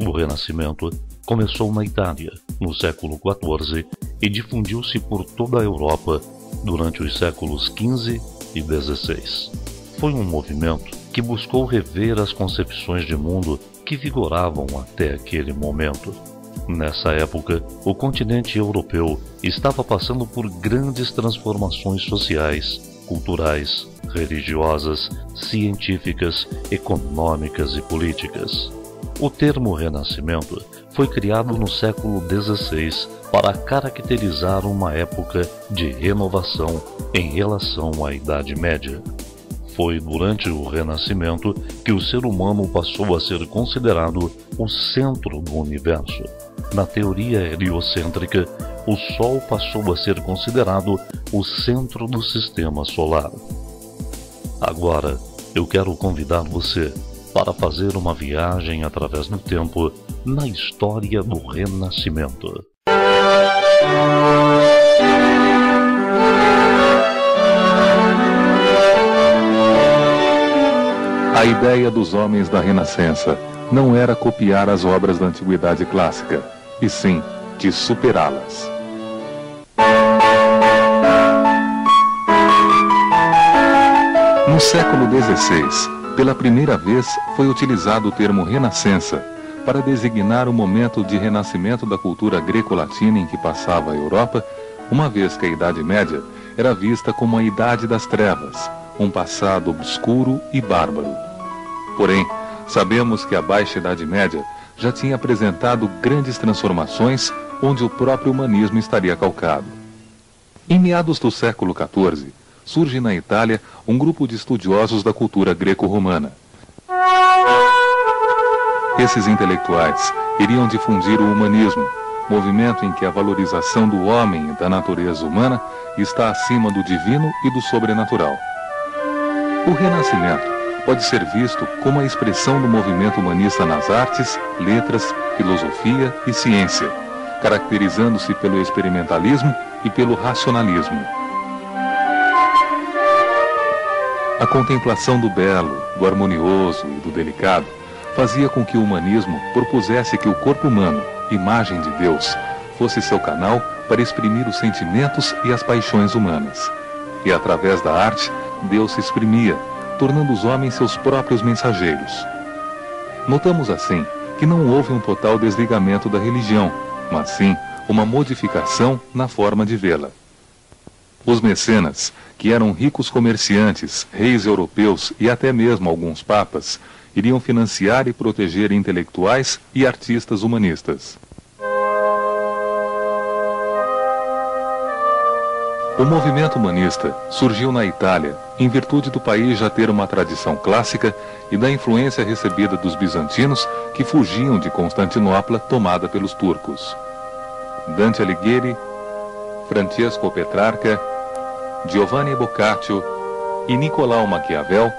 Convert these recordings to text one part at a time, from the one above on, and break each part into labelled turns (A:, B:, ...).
A: O Renascimento começou na Itália, no século XIV, e difundiu-se por toda a Europa durante os séculos XV e XVI. Foi um movimento que buscou rever as concepções de mundo que vigoravam até aquele momento. Nessa época, o continente europeu estava passando por grandes transformações sociais, culturais, religiosas, científicas, econômicas e políticas. O termo Renascimento foi criado no século XVI para caracterizar uma época de renovação em relação à Idade Média. Foi durante o Renascimento que o ser humano passou a ser considerado o centro do universo. Na teoria heliocêntrica, o Sol passou a ser considerado o centro do sistema solar. Agora, eu quero convidar você para fazer uma viagem através do tempo na história do Renascimento.
B: A ideia dos homens da Renascença não era copiar as obras da Antiguidade Clássica, e sim de superá-las. No século XVI, pela primeira vez foi utilizado o termo renascença para designar o momento de renascimento da cultura greco-latina em que passava a Europa, uma vez que a Idade Média era vista como a Idade das Trevas, um passado obscuro e bárbaro. Porém, sabemos que a Baixa Idade Média já tinha apresentado grandes transformações onde o próprio humanismo estaria calcado. Em meados do século XIV, surge na Itália um grupo de estudiosos da cultura greco-romana. Esses intelectuais iriam difundir o humanismo, movimento em que a valorização do homem e da natureza humana está acima do divino e do sobrenatural. O Renascimento pode ser visto como a expressão do movimento humanista nas artes, letras, filosofia e ciência, caracterizando-se pelo experimentalismo e pelo racionalismo. A contemplação do belo, do harmonioso e do delicado fazia com que o humanismo propusesse que o corpo humano, imagem de Deus, fosse seu canal para exprimir os sentimentos e as paixões humanas. E através da arte, Deus se exprimia, tornando os homens seus próprios mensageiros. Notamos assim que não houve um total desligamento da religião, mas sim uma modificação na forma de vê-la. Os mecenas, que eram ricos comerciantes, reis europeus e até mesmo alguns papas, iriam financiar e proteger intelectuais e artistas humanistas. O movimento humanista surgiu na Itália em virtude do país já ter uma tradição clássica e da influência recebida dos bizantinos que fugiam de Constantinopla tomada pelos turcos. Dante Alighieri, Francesco Petrarca, Giovanni Boccaccio e Nicolau Maquiavel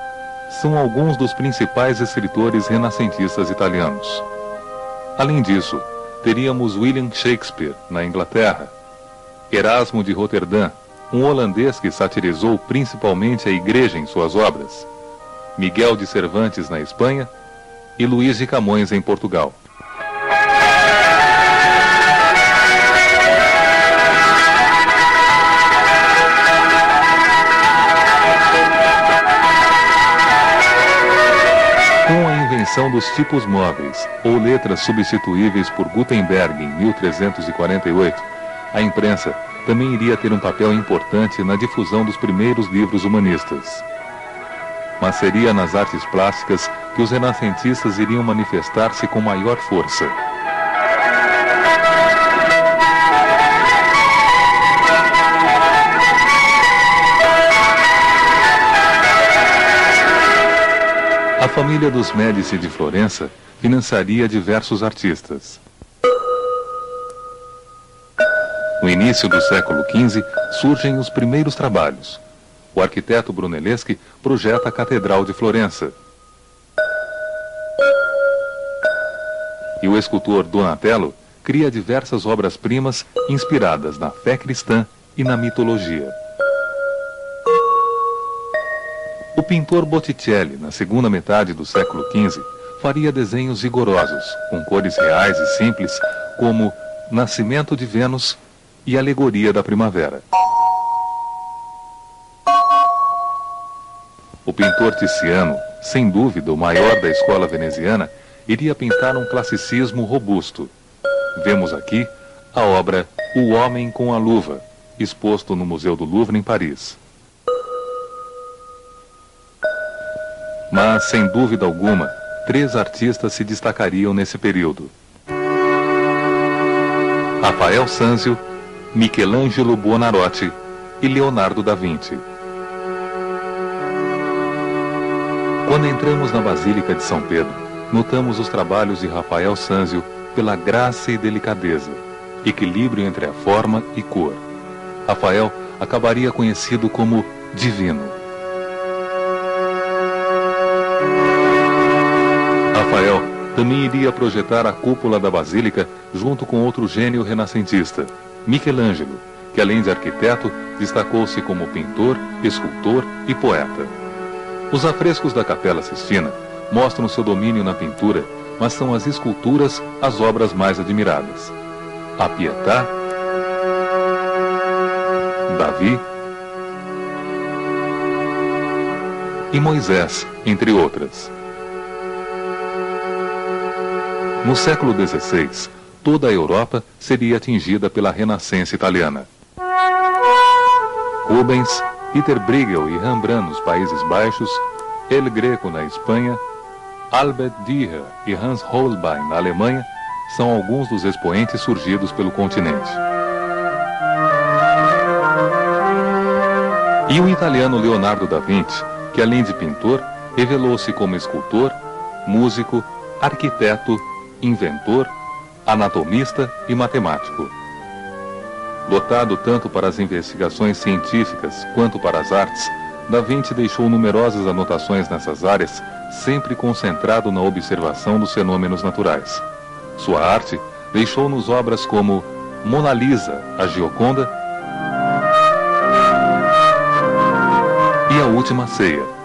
B: são alguns dos principais escritores renascentistas italianos. Além disso, teríamos William Shakespeare, na Inglaterra, Erasmo de Roterdã, um holandês que satirizou principalmente a igreja em suas obras, Miguel de Cervantes, na Espanha, e Luís de Camões, em Portugal. Invenção dos tipos móveis, ou letras substituíveis por Gutenberg em 1348, a imprensa também iria ter um papel importante na difusão dos primeiros livros humanistas. Mas seria nas artes plásticas que os renascentistas iriam manifestar-se com maior força. A família dos Médici de Florença financiaria diversos artistas. No início do século XV, surgem os primeiros trabalhos. O arquiteto Brunelleschi projeta a Catedral de Florença. E o escultor Donatello cria diversas obras-primas inspiradas na fé cristã e na mitologia. O pintor Botticelli, na segunda metade do século XV, faria desenhos vigorosos, com cores reais e simples, como Nascimento de Vênus e Alegoria da Primavera. O pintor Tiziano, sem dúvida o maior da escola veneziana, iria pintar um classicismo robusto. Vemos aqui a obra O Homem com a Luva, exposto no Museu do Louvre em Paris. Mas, sem dúvida alguma, três artistas se destacariam nesse período. Rafael Sanzio, Michelangelo Buonarroti e Leonardo da Vinci. Quando entramos na Basílica de São Pedro, notamos os trabalhos de Rafael Sanzio pela graça e delicadeza, equilíbrio entre a forma e cor. Rafael acabaria conhecido como divino. Também iria projetar a cúpula da Basílica junto com outro gênio renascentista, Michelangelo, que além de arquiteto, destacou-se como pintor, escultor e poeta. Os afrescos da Capela Sistina mostram seu domínio na pintura, mas são as esculturas as obras mais admiradas. A Pietà, Davi e Moisés, entre outras. No século XVI, toda a Europa seria atingida pela Renascença italiana. Rubens Peter Bruegel e Rembrandt nos Países Baixos, El Greco na Espanha, Albert Dürer e Hans Holbein na Alemanha são alguns dos expoentes surgidos pelo continente. E o italiano Leonardo da Vinci, que além de pintor, revelou-se como escultor, músico, arquiteto, inventor, anatomista e matemático. Dotado tanto para as investigações científicas quanto para as artes, Da Vinci deixou numerosas anotações nessas áreas, sempre concentrado na observação dos fenômenos naturais. Sua arte deixou-nos obras como Mona Lisa, a Gioconda e A Última Ceia.